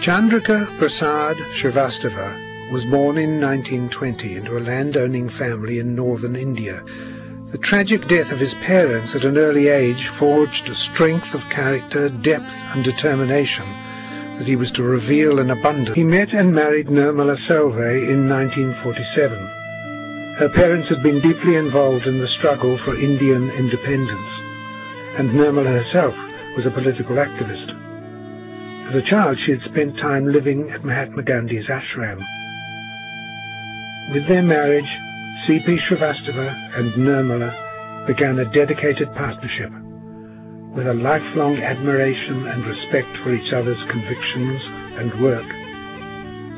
Chandrika Prasad Srivastava was born in 1920 into a landowning family in northern India. The tragic death of his parents at an early age forged a strength of character, depth and determination that he was to reveal in abundance. He met and married Nirmala Salve in 1947. Her parents had been deeply involved in the struggle for Indian independence, and Nirmala herself was a political activist. As a child, she had spent time living at Mahatma Gandhi's ashram. With their marriage, C.P. Srivastava and Nirmala began a dedicated partnership with a lifelong admiration and respect for each other's convictions and work.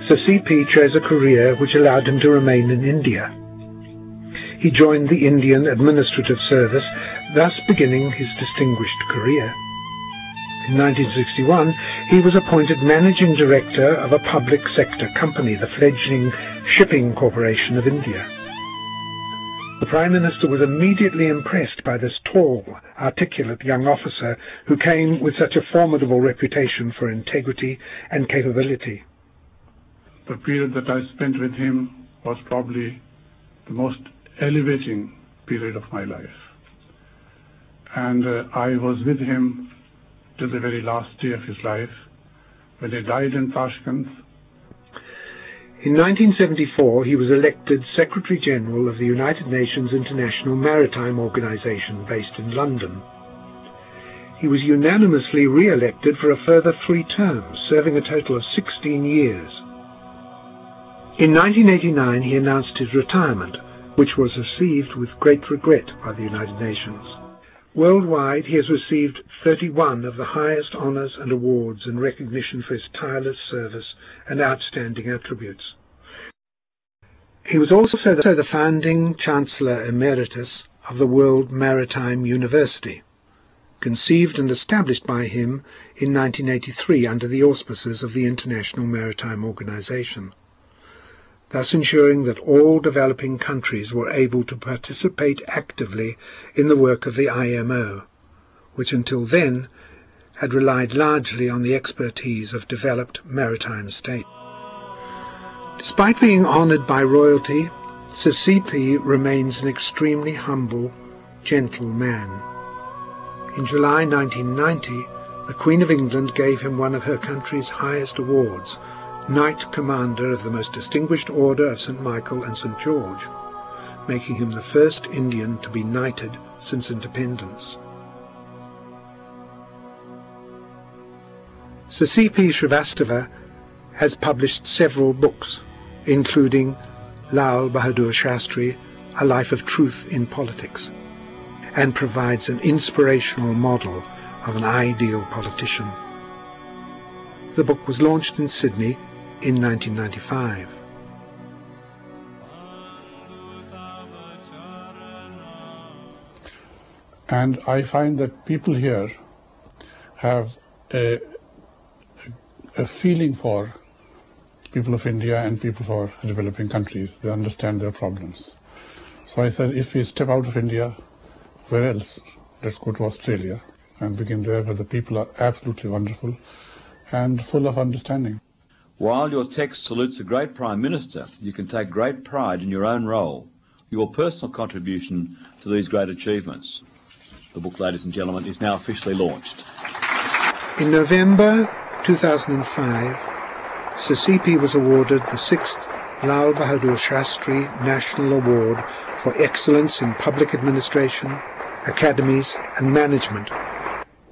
So CP chose a career which allowed him to remain in India. He joined the Indian Administrative Service, thus beginning his distinguished career. In 1961, he was appointed Managing Director of a public sector company, the fledgling Shipping Corporation of India. The Prime Minister was immediately impressed by this tall, articulate young officer who came with such a formidable reputation for integrity and capability. The period that I spent with him was probably the most elevating period of my life. And uh, I was with him till the very last day of his life when he died in Tashkent in 1974, he was elected Secretary General of the United Nations International Maritime Organization based in London. He was unanimously re-elected for a further three terms, serving a total of 16 years. In 1989, he announced his retirement, which was received with great regret by the United Nations. Worldwide, he has received 31 of the highest honours and awards in recognition for his tireless service and outstanding attributes. He was also the founding Chancellor Emeritus of the World Maritime University, conceived and established by him in 1983 under the auspices of the International Maritime Organization, thus ensuring that all developing countries were able to participate actively in the work of the IMO, which until then had relied largely on the expertise of developed maritime states. Despite being honoured by royalty, Sir C.P. remains an extremely humble, gentle man. In July 1990, the Queen of England gave him one of her country's highest awards, Knight Commander of the most distinguished Order of St. Michael and St. George, making him the first Indian to be knighted since independence. Sir C.P. Srivastava has published several books, including Lal Bahadur Shastri, A Life of Truth in Politics, and provides an inspirational model of an ideal politician. The book was launched in Sydney in 1995. And I find that people here have a a feeling for people of India and people for developing countries. They understand their problems. So I said, if we step out of India, where else? Let's go to Australia and begin there where the people are absolutely wonderful and full of understanding. While your text salutes a great Prime Minister, you can take great pride in your own role, your personal contribution to these great achievements. The book, ladies and gentlemen, is now officially launched. In November 2005, Sir C.P. was awarded the sixth Lal Bahadur Shastri National Award for Excellence in Public Administration, Academia and Management,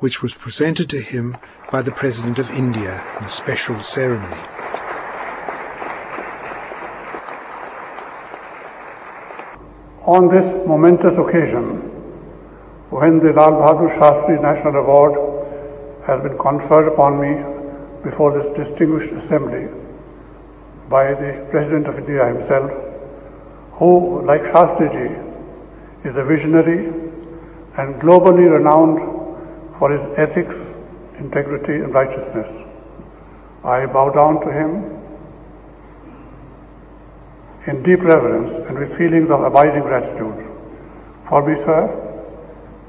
which was presented to him by the President of India in a special ceremony. On this momentous occasion, when the Lal Bahadur Shastri National Award has been conferred upon me before this distinguished assembly by the President of India himself, who, like Shastriji, is a visionary and globally renowned for his ethics, integrity, and righteousness. I bow down to him in deep reverence and with feelings of abiding gratitude. For me, sir,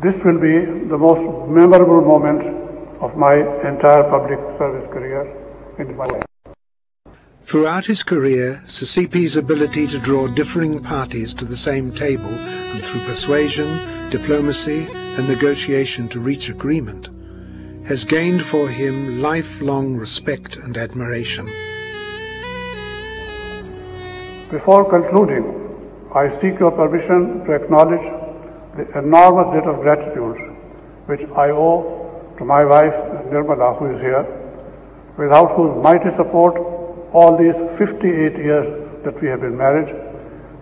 this will be the most memorable moment of my entire public service career in my life. Throughout his career, Sir CP's ability to draw differing parties to the same table and through persuasion, diplomacy and negotiation to reach agreement has gained for him lifelong respect and admiration. Before concluding, I seek your permission to acknowledge the enormous debt of gratitude which I owe to my wife Nirmala, who is here, without whose mighty support all these 58 years that we have been married,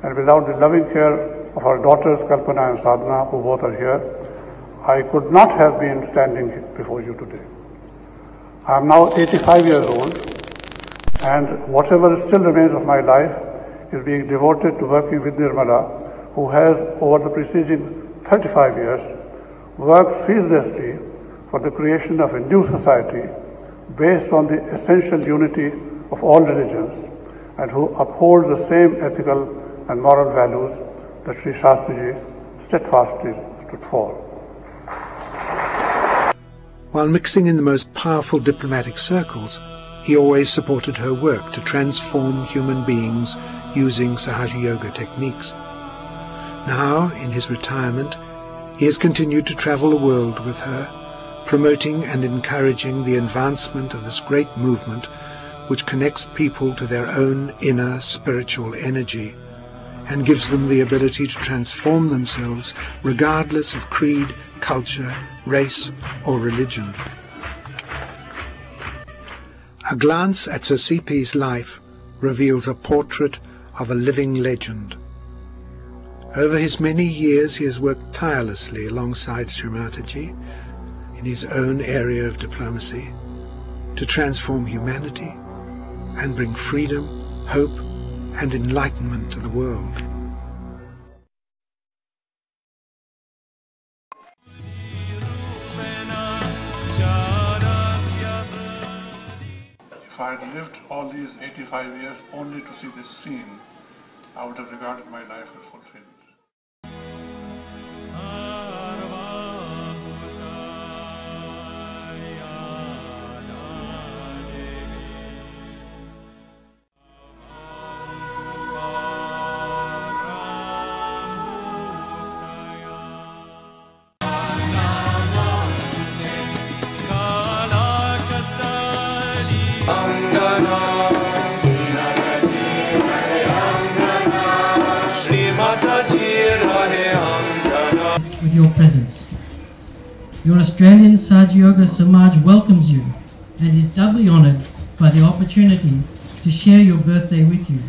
and without the loving care of our daughters Kalpana and Sadhana, who both are here, I could not have been standing before you today. I am now 85 years old, and whatever still remains of my life is being devoted to working with Nirmala, who has, over the preceding 35 years, worked ceaselessly for the creation of a new society based on the essential unity of all religions and who upholds the same ethical and moral values that Sri Shastriji steadfastly stood for. While mixing in the most powerful diplomatic circles, he always supported her work to transform human beings using Sahaja Yoga techniques. Now, in his retirement, he has continued to travel the world with her, promoting and encouraging the advancement of this great movement which connects people to their own inner spiritual energy and gives them the ability to transform themselves regardless of creed, culture, race or religion. A glance at CP's life reveals a portrait of a living legend. Over his many years he has worked tirelessly alongside Sri in his own area of diplomacy to transform humanity and bring freedom, hope and enlightenment to the world. If I had lived all these 85 years only to see this scene, I would have regarded my life as fulfilled. Your Australian Sahaja Yoga Samaj welcomes you and is doubly honoured by the opportunity to share your birthday with you.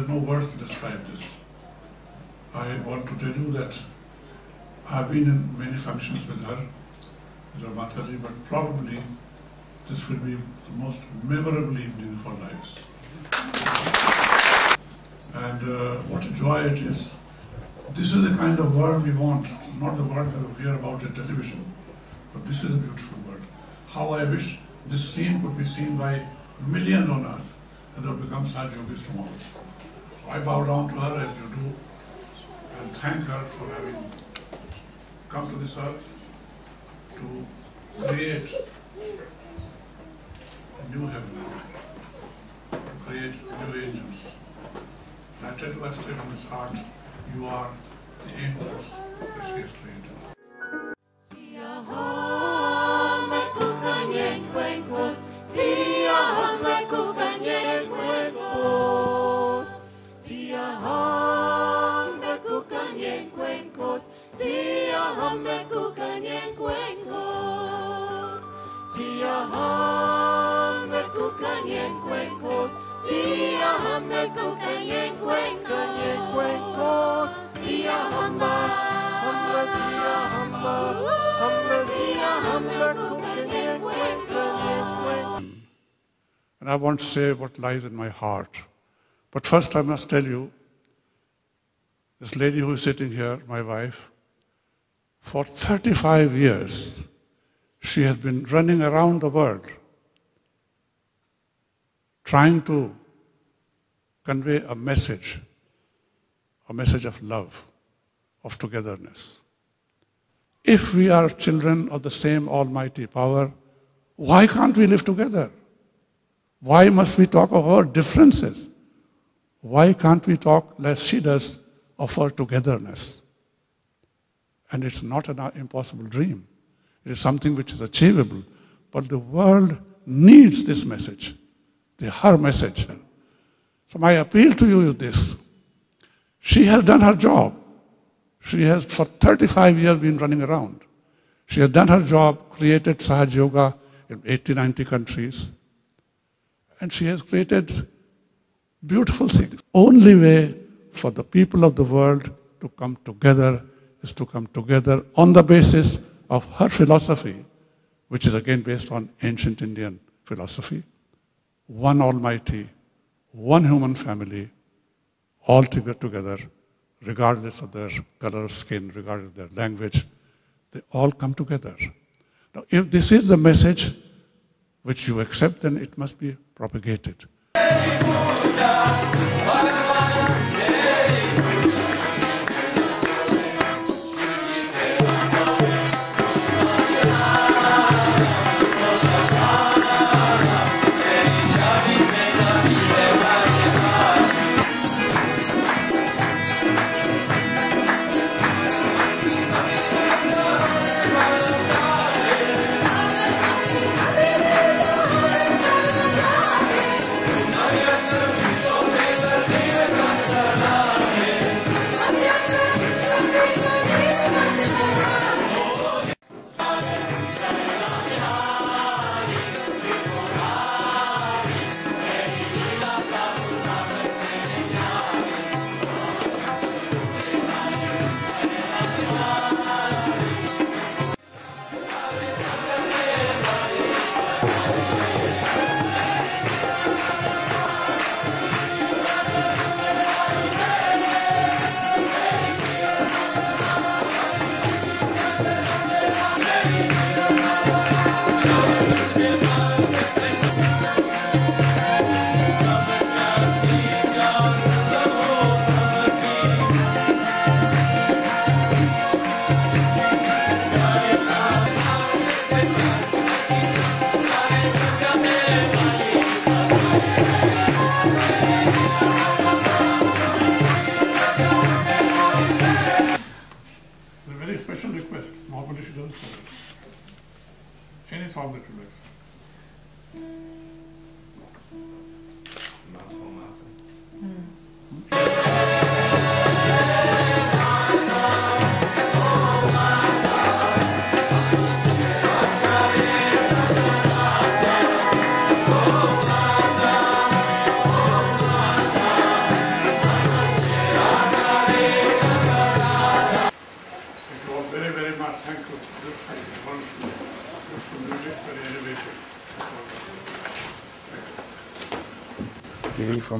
There's no words to describe this. I want to tell you that I've been in many functions with her, with her Mataji, but probably this will be the most memorable evening of our lives. And uh, what a joy it is. This is the kind of world we want, not the world that we hear about in television, but this is a beautiful world. How I wish this scene could be seen by millions on earth and they'll become Sahaj Yogis tomorrow. I bow down to her as you do and thank her for having come to this earth to create a new heaven, to create new angels. And I tell you, I from his heart, you are the angels that she has created. And I want to say what lies in my heart. But first, I must tell you this lady who is sitting here, my wife, for 35 years, she has been running around the world trying to convey a message, a message of love, of togetherness. If we are children of the same Almighty power, why can't we live together? Why must we talk of our differences? Why can't we talk, like she does, of our togetherness? And it's not an impossible dream. It is something which is achievable. But the world needs this message, the her message. So my appeal to you is this. She has done her job. She has for 35 years been running around. She has done her job, created Sahaj Yoga in 80, 90 countries. And she has created beautiful things. Only way for the people of the world to come together is to come together on the basis of her philosophy, which is again based on ancient Indian philosophy. One Almighty, one human family, all together, regardless of their color of skin, regardless of their language, they all come together. Now, if this is the message which you accept, then it must be propagated.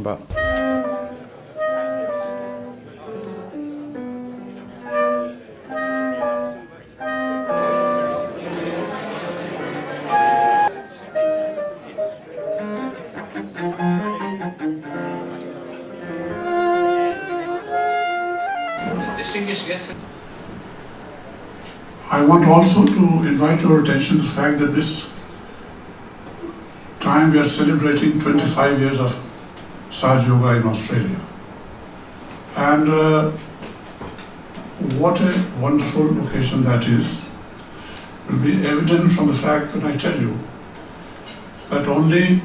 TV from. Distinguished guests. I want also to invite your attention to the fact that this time we are celebrating 25 years of Sahaj Yoga in Australia. And uh, what a wonderful occasion that is will be evident from the fact when I tell you that only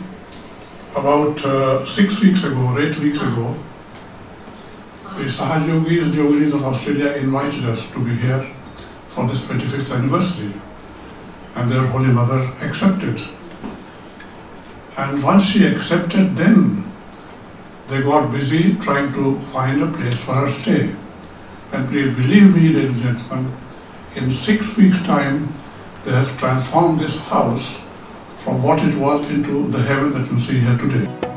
about uh, six weeks ago or eight weeks ago, the Sahaj Yogis and Yoginis of Australia invited us to be here for this 25th anniversary. And their Holy Mother accepted. And once she accepted, then they got busy trying to find a place for her stay. And please believe me, ladies and gentlemen, in six weeks' time, they have transformed this house from what it was into the heaven that you see here today.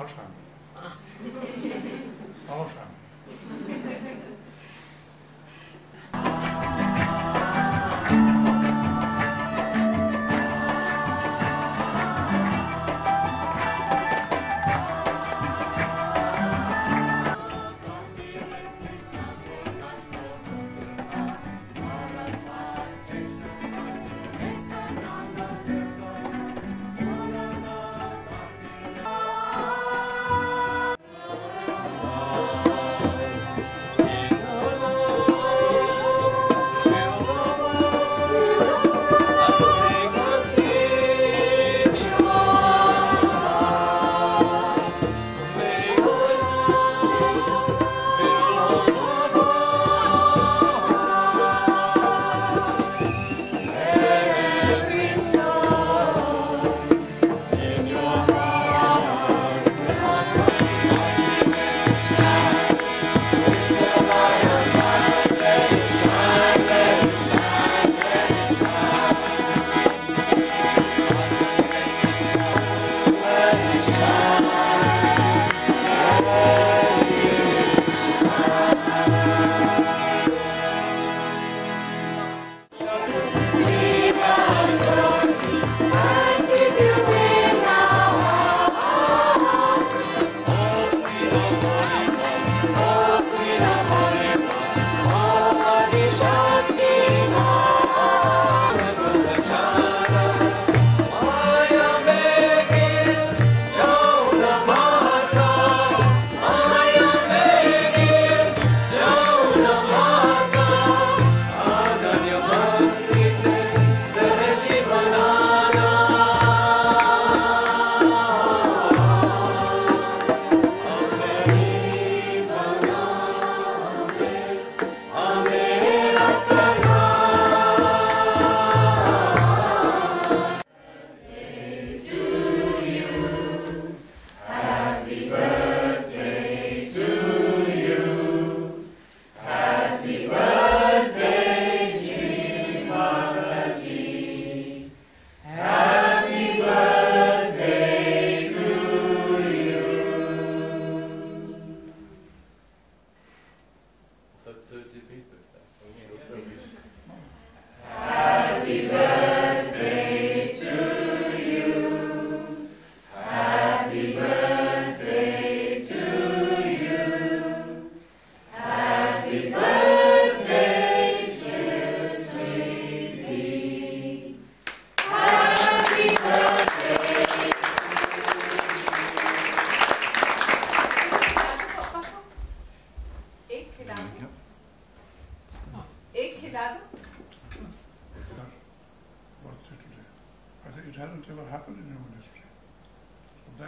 Our family. Our family.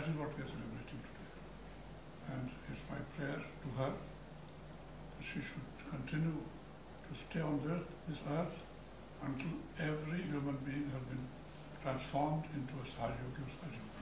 That is what we are celebrating today. And it's my prayer to her that she should continue to stay on this, this earth until every human being has been transformed into a Sahaj Yogi or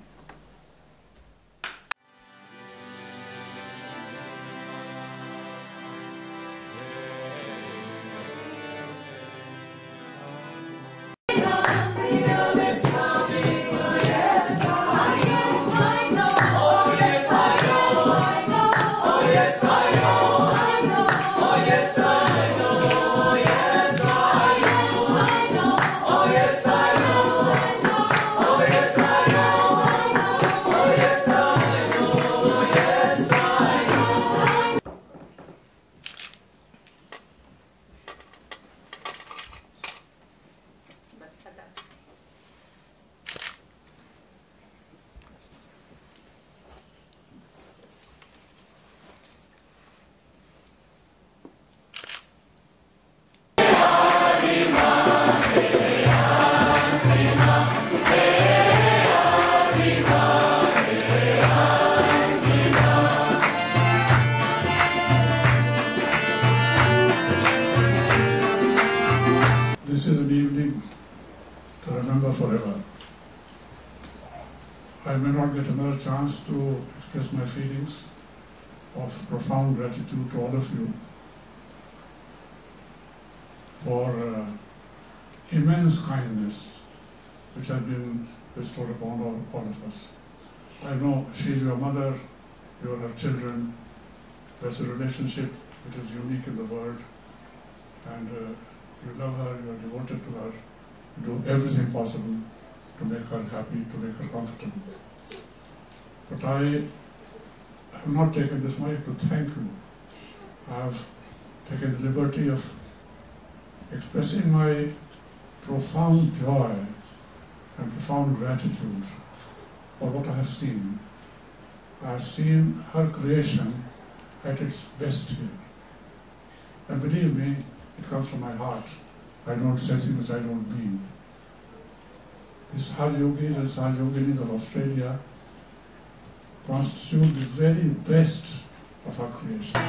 there's a relationship which is unique in the world, and uh, you love her, you are devoted to her, you do everything possible to make her happy, to make her comfortable. But I have not taken this mic to thank you. I have taken the liberty of expressing my profound joy and profound gratitude for what I have seen. I have seen her creation at its best here. And believe me, it comes from my heart. I don't say things I don't mean. The Sahaj and Sahaj of Australia constitute the very best of our creation.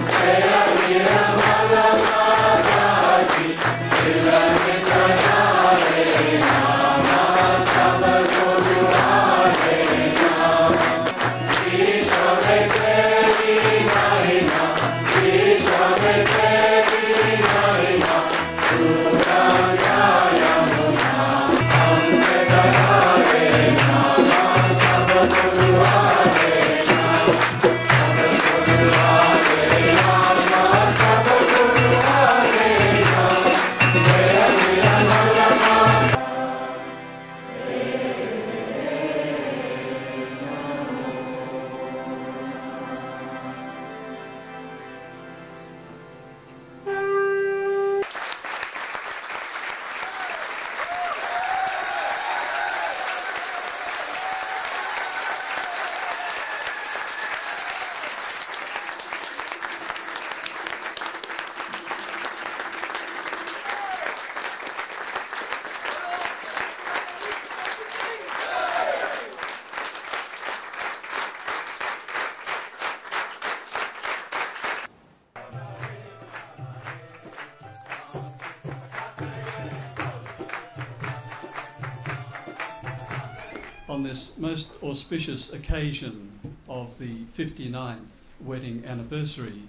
On this most auspicious occasion of the 59th wedding anniversary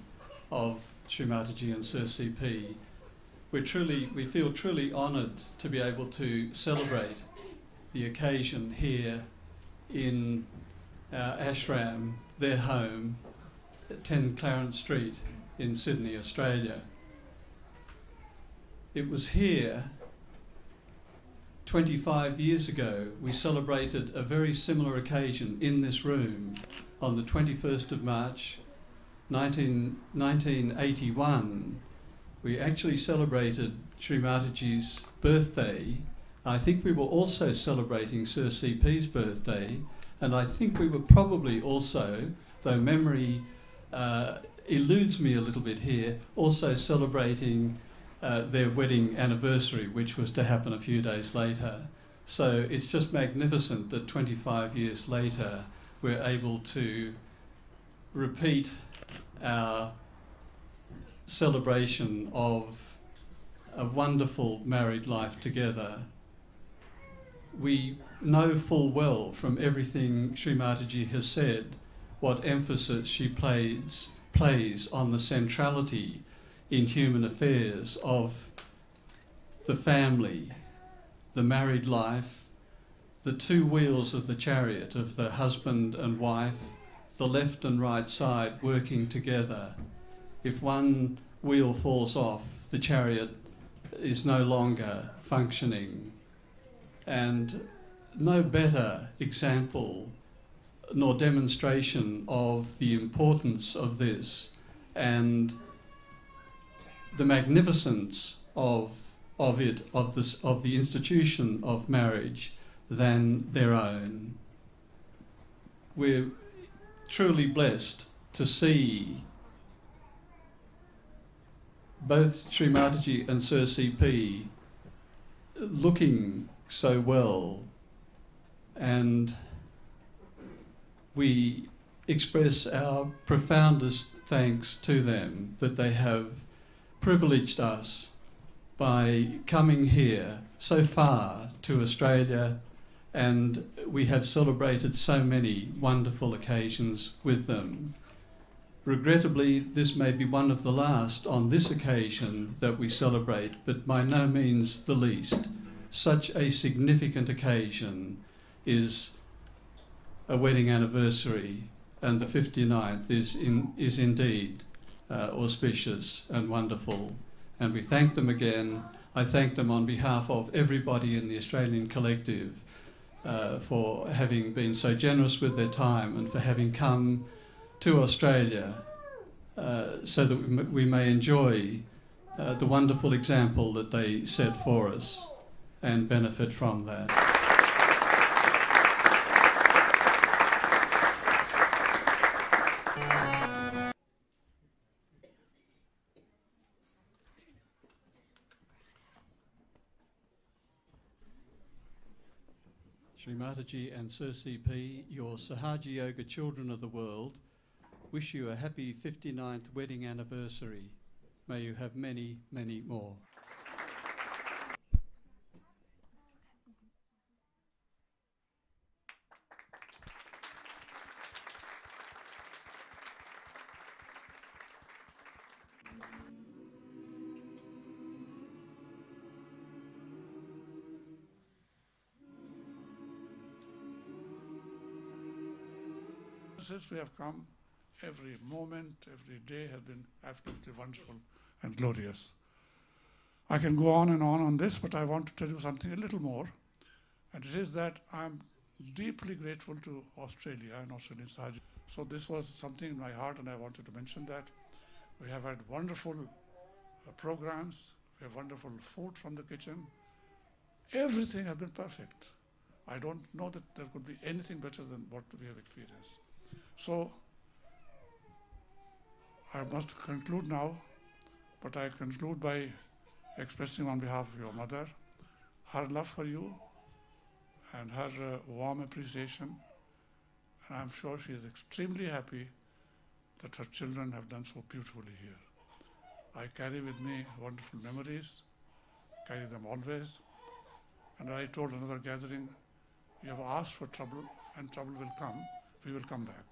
of Sri Mataji and Sir CP, we're truly, we feel truly honoured to be able to celebrate the occasion here in our ashram, their home, at 10 Clarence Street in Sydney, Australia. It was here 25 years ago, we celebrated a very similar occasion in this room on the 21st of March 19, 1981. We actually celebrated Sri Mataji's birthday. I think we were also celebrating Sir CP's birthday, and I think we were probably also, though memory uh, eludes me a little bit here, also celebrating uh, their wedding anniversary, which was to happen a few days later. So it's just magnificent that 25 years later we're able to repeat our celebration of a wonderful married life together. We know full well from everything Sri Mataji has said what emphasis she plays, plays on the centrality in human affairs of the family, the married life, the two wheels of the chariot of the husband and wife, the left and right side working together. If one wheel falls off, the chariot is no longer functioning. And no better example nor demonstration of the importance of this and the magnificence of of it of this of the institution of marriage than their own. We're truly blessed to see both Sri Mataji and Sir CP looking so well and we express our profoundest thanks to them that they have privileged us by coming here so far to Australia and we have celebrated so many wonderful occasions with them. Regrettably, this may be one of the last on this occasion that we celebrate, but by no means the least. Such a significant occasion is a wedding anniversary, and the 59th is, in, is indeed uh, auspicious and wonderful. And we thank them again. I thank them on behalf of everybody in the Australian Collective uh, for having been so generous with their time and for having come to Australia uh, so that we, may enjoy uh, the wonderful example that they set for us and benefit from that. Mataji and Sir CP, your Sahaja Yoga children of the world, wish you a happy 59th wedding anniversary. May you have many, many more. Since we have come, every moment, every day has been absolutely wonderful and glorious. I can go on and on on this, but I want to tell you something a little more. And it is that I'm deeply grateful to Australia and Australian Sahaj. So this was something in my heart, and I wanted to mention that. We have had wonderful uh, programs. We have wonderful food from the kitchen. Everything has been perfect. I don't know that there could be anything better than what we have experienced. So I must conclude now, but I conclude by expressing on behalf of your mother her love for you and her uh, warm appreciation. And I'm sure she is extremely happy that her children have done so beautifully here. I carry with me wonderful memories, carry them always. And I told another gathering, you have asked for trouble and trouble will come, we will come back.